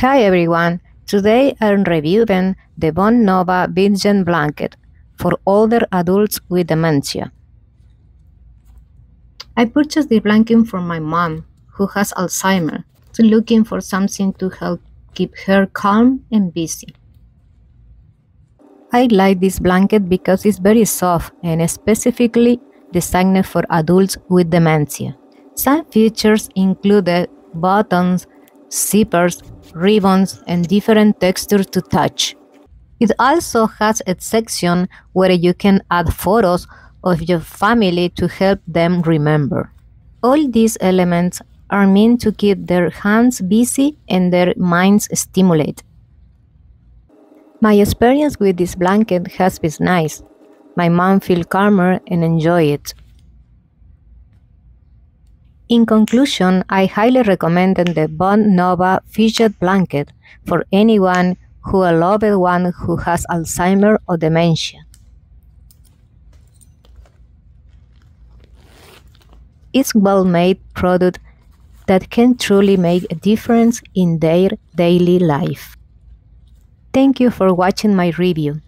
Hi everyone, today I'm reviewing the VonNova Fidget Blanket for older adults with dementia. I purchased the blanket for my mom, who has Alzheimer's, so looking for something to help keep her calm and busy. I like this blanket because it's very soft and specifically designed for adults with dementia. Some features include buttons, zippers, ribbons, and different textures to touch. It also has a section where you can add photos of your family to help them remember. All these elements are meant to keep their hands busy and their minds stimulated. My experience with this blanket has been nice. My mom feels calmer and enjoy it. In conclusion, I highly recommend the VonNova Fidget Blanket for anyone who a loved one who has Alzheimer's or dementia. It's well-made product that can truly make a difference in their daily life. Thank you for watching my review.